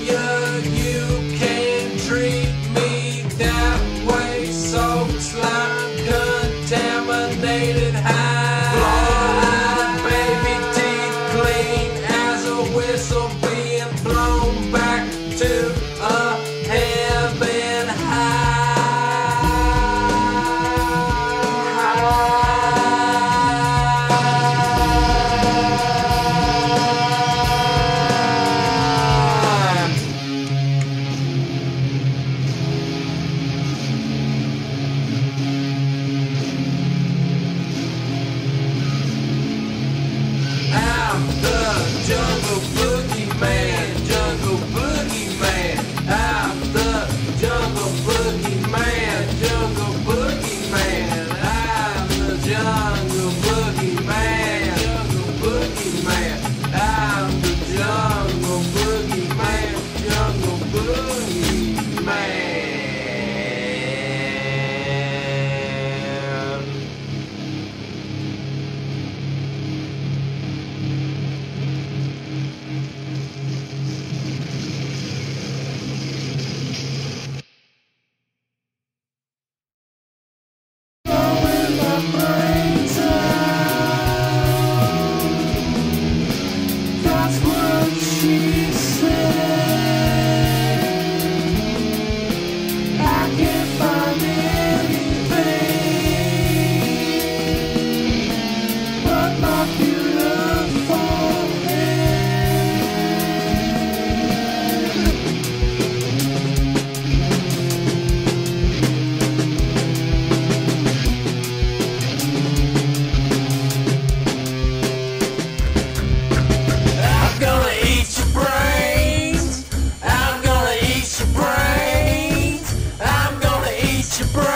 yeah your brain.